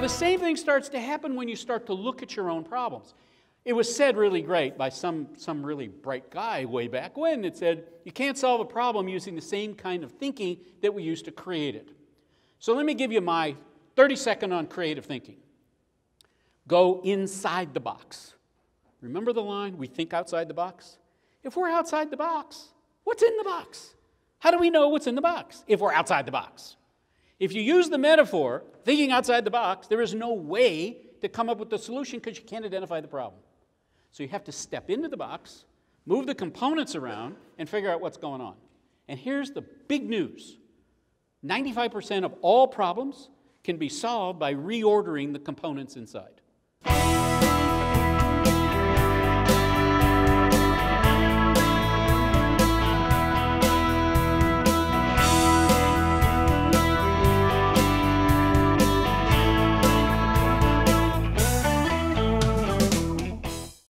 the same thing starts to happen when you start to look at your own problems. It was said really great by some, some really bright guy way back when. It said, You can't solve a problem using the same kind of thinking that we use to create it. So let me give you my 30 second on creative thinking. Go inside the box. Remember the line, we think outside the box? If we're outside the box, what's in the box? How do we know what's in the box if we're outside the box? If you use the metaphor, thinking outside the box, there is no way to come up with the solution because you can't identify the problem. So you have to step into the box, move the components around, and figure out what's going on. And here's the big news 95% of all problems can be solved by reordering the components inside.